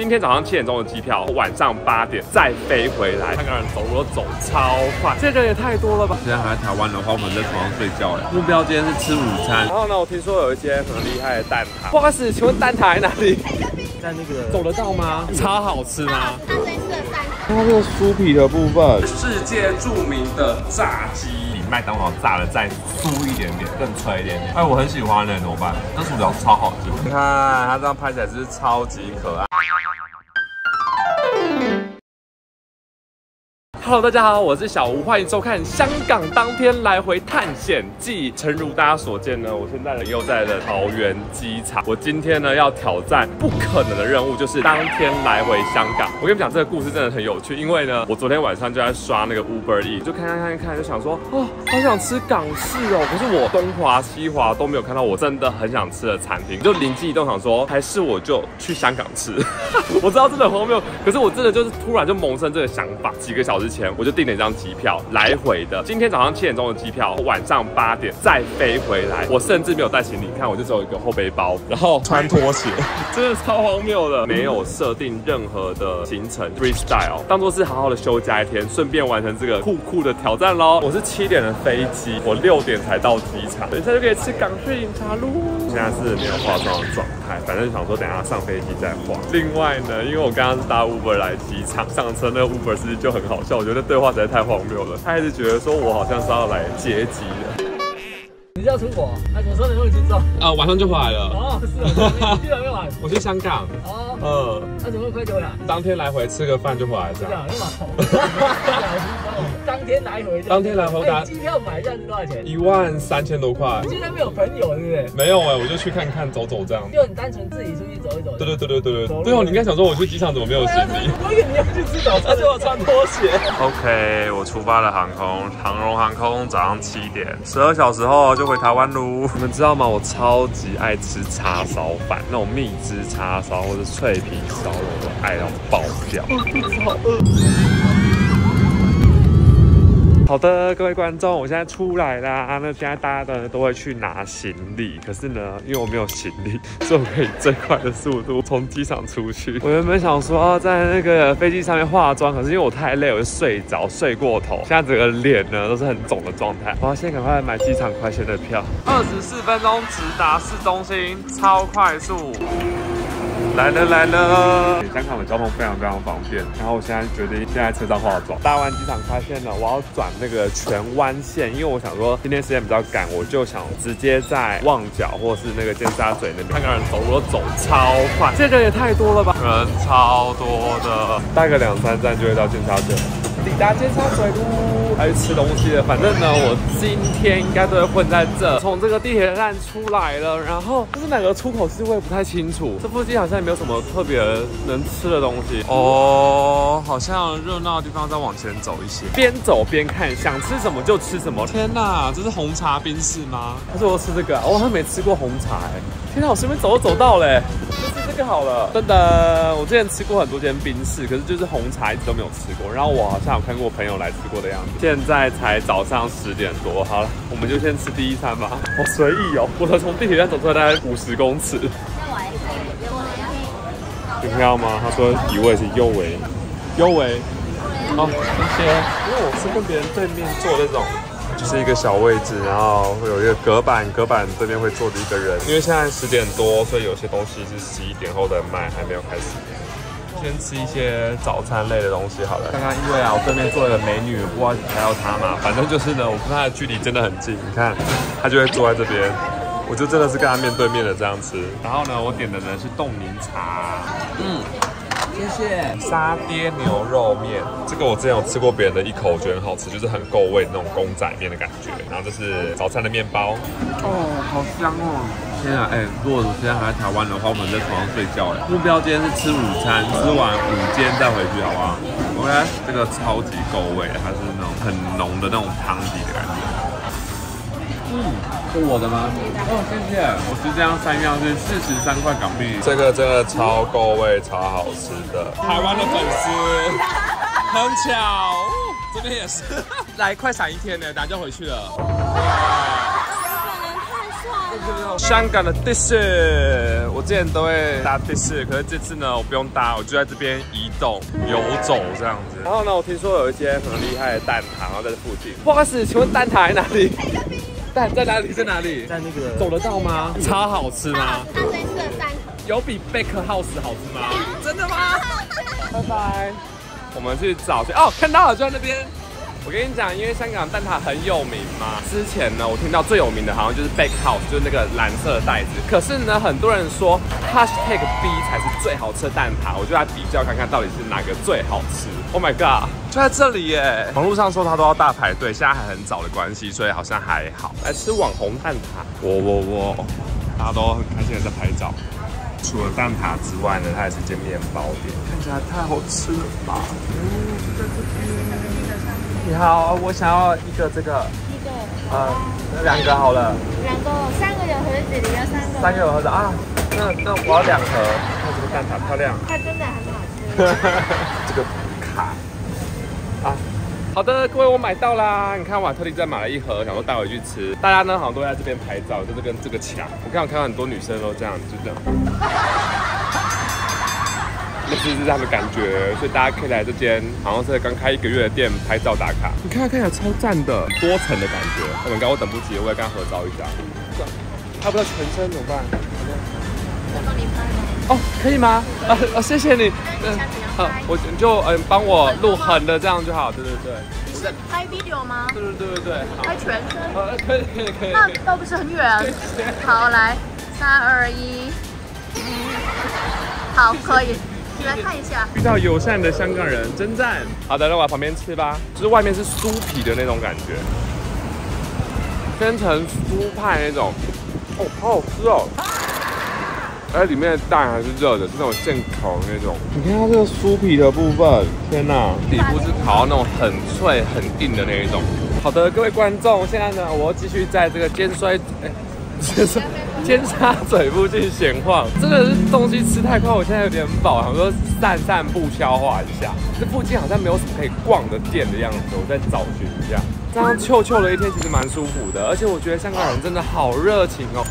今天早上七点钟的机票，晚上八点再飞回来。香港人走路都走超快，这个也太多了吧？现在还在台湾的话，我们在床上睡觉哎。目标今天是吃午餐。然后呢，我听说有一些很厉害的蛋挞。不好意思，请问蛋挞在哪里？在那个走得到吗？超好吃吗？它这次的蛋它这个酥皮的部分，世界著名的炸鸡，比麦当劳炸的再酥一点点，更脆一点点。哎，我很喜欢呢，怎么办？这薯条超好吃。你看它这样拍起来是超级可爱。Hello，大家好，我是小吴，欢迎收看《香港当天来回探险记》。诚如大家所见呢，我现在呢又在了桃园机场。我今天呢要挑战不可能的任务，就是当天来回香港。我跟你们讲，这个故事真的很有趣，因为呢，我昨天晚上就在刷那个 Uber E，就看看看看，就想说，哦，好想吃港式哦。可是我东华西华都没有看到我真的很想吃的餐厅，就灵机一动想说，还是我就去香港吃。我知道真的很荒谬，可是我真的就是突然就萌生这个想法。几个小时前我就订了一张机票，来回的。今天早上七点钟的机票，晚上八点再飞回来。我甚至没有带行李，你看我就只有一个后背包，然后穿拖鞋，真的超荒谬的，没有设定任何的行程，freestyle，当做是好好的休假一天，顺便完成这个酷酷的挑战喽。我是七点的飞机，我六点才到机场，等一下就可以吃港式饮茶喽。现在是没有化妆的状态，反正想说等一下上飞机再化。另外呢，因为我刚刚是搭 Uber 来机场，上车那个 Uber 司机就很好笑，我觉得对话实在太荒谬了，他一直觉得说我好像是要来接机的。你是要出国？那什么时候能够去做？呃，晚上就回来了。哦，是啊，你去哪边玩？我去香港，哦，呃，那怎么会快就回来？当天来回吃个饭就回来这样。这样，那么好。当天来回，当天来回打哎机票买一下是多少钱？一万三千多块，现在没有朋友，对不对？没有哎、我就去看看走走这样。就很单纯自己出去走一走。对对对对对对，对哦，你应该想说我去机场怎么没有行李？我以为你要去吃早餐，就要穿拖鞋。OK，我出发了航空，长荣航空早上七点，十二小时后就回台湾喽。你们知道吗？我超级爱吃叉烧饭，那种蜜汁叉烧或者脆皮烧肉，我都爱到爆掉。好 的，各位观众，我现在出来啦。那现在大家呢都会去拿行李，可是呢，因为我没有行李，所以我可以最快的速度从机场出去。我原本想说要在那个飞机上面化妆，可是因为我太累，我就睡着，睡过头，现在整个脸呢都是很肿的状态。我要现在赶快买机场快线的票，二十四分钟直达市中心，超快速。来了来了！香港的交通非常非常方便，然后我现在决定现在车上化妆。大湾机场快线了，我要转那个荃湾线，因为我想说今天时间比较赶，我就想直接在旺角或是那个尖沙咀那边。香港人走路都走超快，这人也太多了吧？人超多的，大概两三站就会到尖沙咀了。抵达尖沙咀喽，还是吃东西的。反正呢，我今天应该都会混在这。从这个地铁站出来了，然后这是哪个出口是我也不太清楚。这附近好像也没有什么特别能吃的东西。哦，好像热闹的地方再往前走一些。边走边看，想吃什么就吃什么。天哪，这是红茶冰室吗？可是我吃这个啊，我好像没吃过红茶哎。天啊，我随便走就走到嘞，就吃这个好了。噔噔，我之前吃过很多间冰室，可是就是红茶一直都没有吃过。然后我好像有看过朋友来吃过的样子。现在才早上十点多，好了，我们就先吃第一餐吧。好随意哦，我才从地铁站走出来大概五十公尺。你看到吗？他说一位是右维，右维。好，谢谢。因为我是跟别人对面坐那种。就是一个小位置，然后会有一个隔板，隔板对面会坐着一个人。因为现在十点多，所以有些东西是十一点后的卖，还没有开始。先吃一些早餐类的东西好了。刚刚因为啊，我对面坐了美女，不知道还要她嘛，反正就是呢，我跟她的距离真的很近。你看，她就会坐在这边，我就真的是跟她面对面的这样吃。然后呢，我点的呢是冻柠茶，嗯。谢谢。沙爹牛肉面，这个我之前有吃过别人的一口，我觉得很好吃，就是很够味的那种公仔面的感觉。然后这是早餐的面包，哦，好香哦！天啊，哎、如果我现在还在台湾的话，我们在床上睡觉哎。目标今天是吃午餐，吃完午间再回去，好不好？OK，这个超级够味，它是那种很浓的那种汤底的感觉。嗯，是我的吗？哦，谢谢。我是这样三样是四十三块港币。这个真的超够味、超好吃的。台湾的粉丝，很巧，哦这边也是，来快闪一天呢，等下就回去了。本人太帅香港的的士，我之前都会搭的士，可是这次呢，我不用搭，我就在这边移动游走这样子。然后呢，我听说有一间很厉害的蛋挞，然后在这附近。不好意思，请问蛋挞在哪里？蛋在哪里？在哪里？在那个走得到吗？超好吃吗？它这次的蛋有比贝克 house 好吃吗？真的吗？拜拜。我们去找去哦，看到了，就在那边。我跟你讲，因为香港蛋挞很有名嘛，之前呢，我听到最有名的好像就是 Bake House，就是那个蓝色的袋子。可是呢，很多人说 Hashtag B 才是最好吃的蛋挞，我就来比较看看到底是哪个最好吃。Oh my god，就在这里耶！网络上说它都要大排队，现在还很早的关系，所以好像还好。来吃网红蛋挞，我我我，大家都很开心的在拍照。除了蛋挞之外呢，它也是间面包店，看起来太好吃了吧！你好，我想要一个这个，一个呃，两个好了，两个三个有盒子里要三个，三个有盒子啊，那那我要两盒。看这个蛋挞漂亮，它真的很好吃。这个卡啊。好的，各位，我买到啦！你看，我还特地再买了一盒，想说带回去吃。大家呢好像都在这边拍照，就是跟这个墙。我看我看到很多女生都这样，就这样。那是是这样的感觉，所以大家可以来这间好像是刚开一个月的店拍照打卡。你看，看起来超赞的，多层的感觉。我们刚我等不及了，我也跟他合照一下。拍不到全身怎么办？我帮你拍吗？哦，可以吗？啊啊，谢谢你。那你想怎样呃拍，我你就嗯帮我录横的这样就好。对对对，是拍 video 吗？对对对对对，拍全身？呃，可以可以可以。那倒不是很远。好，来，三二一，好，可以。你来看一下，遇到友善的香港人，真赞。好的，那我来旁边吃吧。就是外面是酥皮的那种感觉，分成酥派那种，哦，好好吃哦。而里面的蛋还是热的，是那种现烤的那种。你看它这个酥皮的部分，天哪，底部是烤到那种很脆、很硬的那一种。好的，各位观众，现在呢，我要继续在这个尖衰，哎，尖衰。尖沙咀附近闲晃，真的是东西吃太快，我现在有点饱，想说散散步消化一下。这附近好像没有什么可以逛的店的样子，我再找寻一下。这样臭臭的一天其实蛮舒服的，而且我觉得香港人真的好热情哦。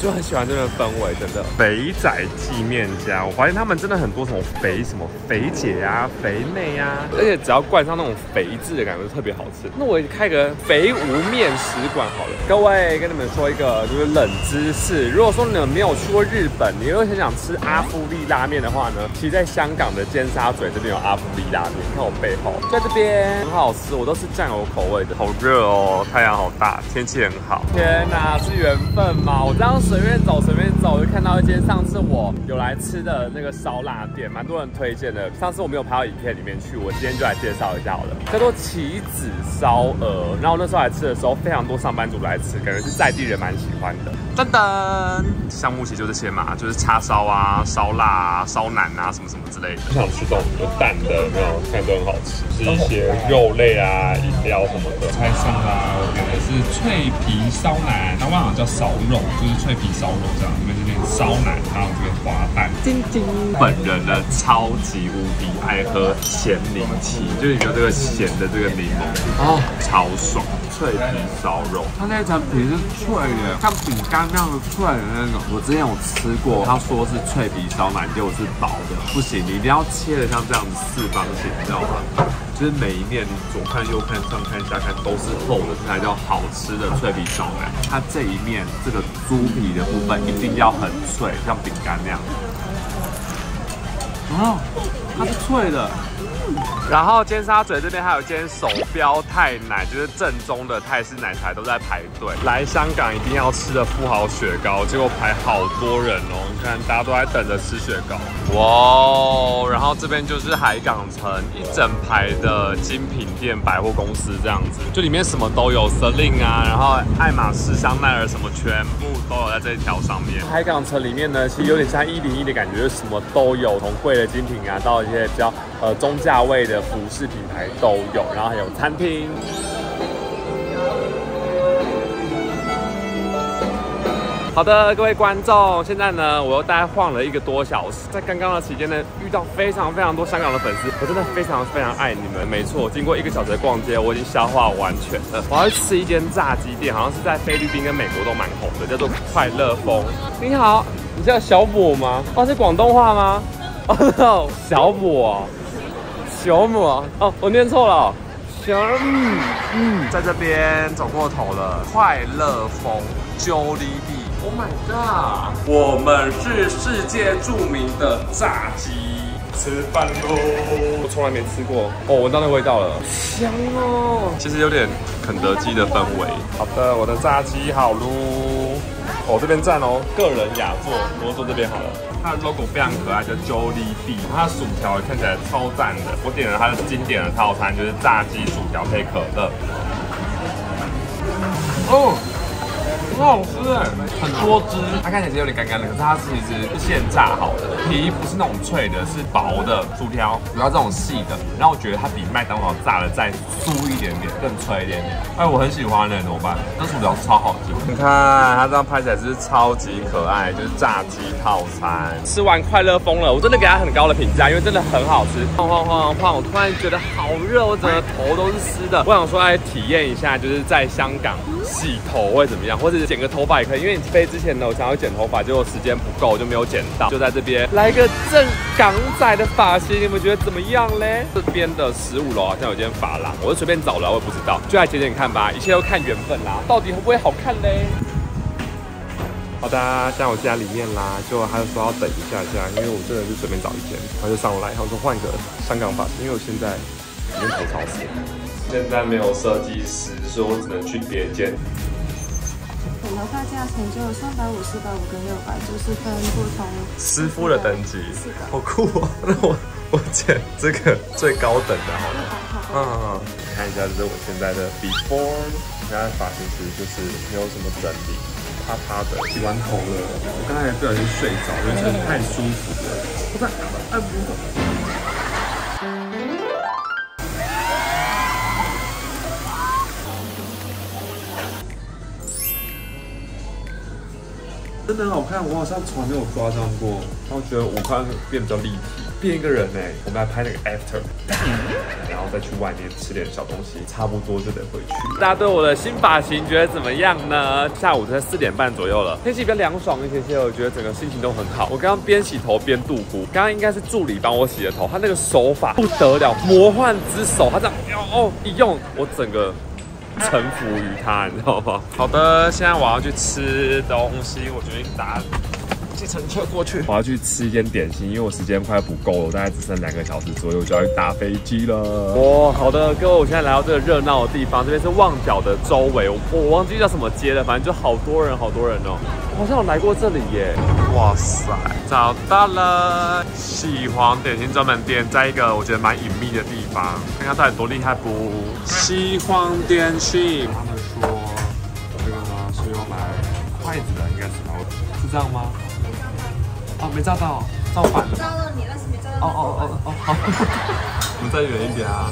就很喜欢这个氛围，真的。肥仔纪面家，我发现他们真的很多什么肥什么肥姐啊、肥妹啊，而且只要冠上那种肥字的感觉，特别好吃。那我开个肥无面食馆好了。各位跟你们说一个就是冷知识，如果说你们没有去过日本，你又很想吃阿芙丽拉面的话呢，其实在香港的尖沙咀这边有阿芙丽拉面，看我背后，在这边很好吃，我都是酱油口味的。好热哦，太阳好大，天气很好。天哪，是缘分吗？我这样。随便走，随便走，就看到一间上次我有来吃的那个烧腊店，蛮多人推荐的。上次我没有拍到影片里面去，我今天就来介绍一下好了，叫做棋子烧鹅。然后那时候来吃的时候，非常多上班族来吃，感觉是在地人蛮喜欢的。噔噔，项目其实就这些嘛，就是叉烧啊、烧腊啊、烧腩啊，什么什么之类的。想吃这种有蛋的，没有看都很好吃，是一些肉类啊、饮料什么的。菜上啊，我点的是脆皮烧腩，台湾好像叫烧肉，就是脆皮烧肉这样。你们这边烧奶，还有这个滑蛋。晶晶本人呢，超级无敌爱喝咸柠七，就是有这个咸的这个柠檬哦，超爽。脆皮烧肉，它那层皮是脆的，像饼干那样的脆的那种。我之前有吃过，他说是脆皮烧腩，结果是薄的，不行，你一定要切的像这样子四方形，你知道吗？就是每一面左看右看上看下看都是厚的，这才叫好吃的脆皮烧腩。它这一面这个猪皮的部分一定要很脆，像饼干那样。哦，它是脆的。然后尖沙咀这边还有一间手标泰奶，就是正宗的泰式奶茶，都在排队。来香港一定要吃的富豪雪糕，结果排好多人哦。你看，大家都在等着吃雪糕。哇，然后这边就是海港城一整排的精品店、百货公司这样子，就里面什么都有，Celine 啊，然后爱马仕、香奈儿什么，全部都有在这一条上面。海港城里面呢，其实有点像一零一的感觉，就是什么都有，从贵的精品啊，到一些比较呃中价位的服饰品牌都有，然后还有餐厅。好的，各位观众，现在呢，我又大概晃了一个多小时，在刚刚的期间呢，遇到非常非常多香港的粉丝，我真的非常非常爱你们。没错，经过一个小时的逛街，我已经消化完全了。我要去吃一间炸鸡店，好像是在菲律宾跟美国都蛮红的，叫做快乐风。你好，你叫小果吗？哦，是广东话吗？哦，小果，小果。哦，我念错了。小嗯嗯，在这边走过头了，快乐风 Jollibee。Oh my god！我们是世界著名的炸鸡，吃饭喽！我从来没吃过，哦，闻到那个味道了，香哦！其实有点肯德基的氛围。好的，我的炸鸡好喽。哦，这边站哦，个人雅座，我坐这边好了。它的 logo 非常可爱，叫 Jollibee。它的薯条看起来超赞的。我点了它的经典的套餐，就是炸鸡薯条配可乐。哦。很好吃哎，很多汁，它看起来是有点干干的，可是它其实是现炸好的，皮不是那种脆的，是薄的薯条，主要这种细的，然后我觉得它比麦当劳炸的再酥一点点，更脆一点点。哎，我很喜欢的，怎么办？这薯条超好吃，你看它这样拍起来是超级可爱，就是炸鸡套餐。吃完快乐疯了，我真的给它很高的评价，因为真的很好吃。晃晃晃晃，我突然觉得好热，我整个头都是湿的。我想说来体验一下，就是在香港洗头会怎么样，或者是。剪个头发也可以，因为你飞之前呢，我想要剪头发，结果时间不够，就没有剪到。就在这边来个正港仔的发型，你们觉得怎么样嘞？这边的十五楼好像有间发廊，我就随便找了，我也不知道，就来剪剪看吧，一切都看缘分啦，到底会不会好看嘞？好的，现在我家里面啦，就他就说要等一下下，因为我真的是随便找一间，他就上来，他说换个香港发型，因为我现在已经头超死了，现在没有设计师，所以我只能去别间。头发价钱就三百五、四百五跟六百，就是分不同师傅的等级，好酷哦！那我我剪这个最高等的，好了。嗯，看一下，这是我现在的 before，现在发型师就是没有什么整理，啪啪的。洗完头了，我刚才不小心睡着，因为太舒服了。我看，哎不。真的很好看，我好像从来没有抓这样过。然后觉得五官变比较立体，变一个人哎。我们来拍那个 after，然后再去外面吃点小东西，差不多就得回去。大家对我的新发型觉得怎么样呢？下午才四点半左右了，天气比较凉爽一些些，我觉得整个心情都很好。我刚刚边洗头边度呼，刚刚应该是助理帮我洗的头，他那个手法不得了，魔幻之手，他这样哦一用，我整个。臣服于他，你知道吗？好的，现在我要去吃东西，我决定打计程车过去。我要去吃一间点心，因为我时间快不够了，我大概只剩两个小时左右就要去搭飞机了。哇，好的，各位，我现在来到这个热闹的地方，这边是旺角的周围，我我忘记叫什么街了，反正就好多人，好多人哦。好像有来过这里耶。哇塞，找到了喜皇点心专门店，在一个我觉得蛮隐秘的地方，看看到底多厉害不？喜皇点心，他们说这个呢是用来筷子的，应该是吧？是这样吗？哦，没照到，照反了。照到你，但是没照到。哦哦哦哦，好，我们再远一点啊。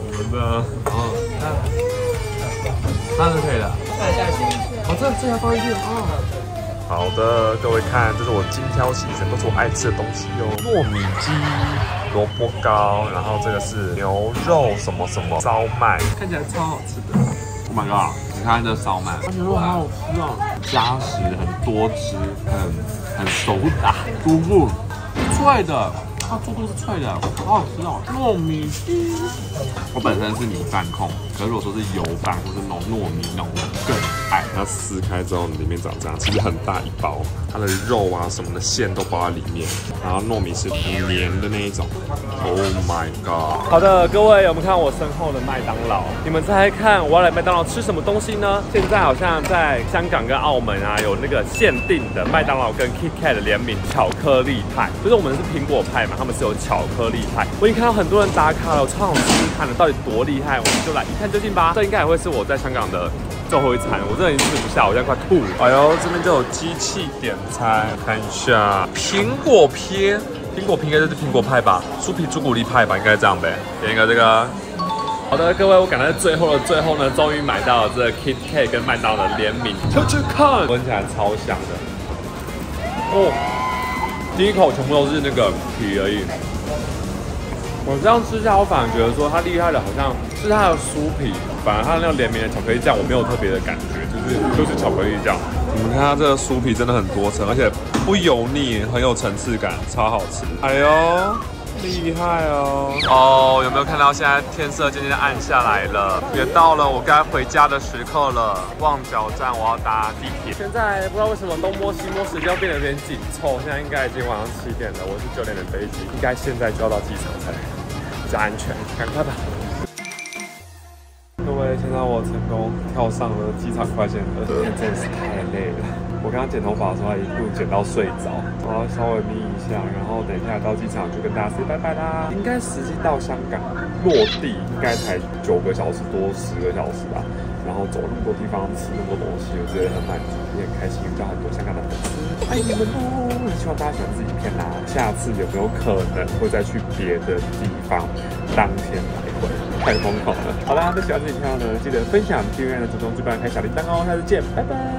我们的，然后看，那是可以的。放下去。哦，这这要放进去哦。好的，各位看，这是我精挑细选，都是我爱吃的东西哦。糯米鸡、萝卜糕，然后这个是牛肉什么什么烧麦，看起来超好吃的。Oh my god！你看这烧麦，牛肉好好吃哦，扎实，很多汁，很很手打，不不脆的。它猪肚是脆的，好好吃哦。糯米鸡，我本身是米饭控，可是如果说是油饭或是那种糯米那种更爱。它撕开之后里面长这样，其实很大一包，它的肉啊什么的馅都包在里面，然后糯米是黏的那一种。Oh my god！好的，各位，我们看我身后的麦当劳，你们猜看我要来麦当劳吃什么东西呢？现在好像在香港跟澳门啊有那个限定的麦当劳跟 KitKat 的联名巧克力派，就是我们是苹果派嘛。他们是有巧克力派，我已经看到很多人打卡了，我超想试试看的，到底多厉害，我们就来一探究竟吧。这应该也会是我在香港的最后一餐，我真的已经吃不下，我现在快吐了。哎呦，这边就有机器点餐，看一下苹果片，苹果片应该就是苹果派吧，酥皮朱古力派吧，应该这样呗。点一个这个好的，各位，我赶在最后的最后呢，终于买到了这个 Kit K 跟麦当劳的联名，吃吃看，闻起来超香的。哦，第一口全部都是那个皮而已。我这样吃下，我反而觉得说它厉害的，好像是它的酥皮，反而它那个联名的巧克力酱，我没有特别的感觉，就是就是巧克力酱。你们看它这个酥皮真的很多层，而且不油腻，很有层次感，超好吃。哎呦！厉害哦！哦，有没有看到现在天色渐渐暗下来了，也到了我该回家的时刻了。旺角站，我要搭地铁。现在不知道为什么东摸西摸，时间变得有点紧凑。现在应该已经晚上七点了，我是九点的飞机，应该现在就要到机场才比较安全，赶快吧。各位，现在我成功跳上了机场快线了，今 天真的是太累了。我刚刚剪头发的时候，一路剪到睡着，我要稍微眯一下，然后等一下到机场就跟大家 say 拜拜啦。应该实际到香港落地应该才九个小时多十个小时吧，然后走那么多地方吃那么多东西，我觉得很满足，也很开心遇到很多香港的粉丝，爱你们哦！希望大家喜欢这影片啦，下次有没有可能会再去别的地方当天来回？太疯狂了！好啦，那喜欢这影片呢，记得分享、订阅、的主动、这边开小铃铛哦，下次见，拜拜。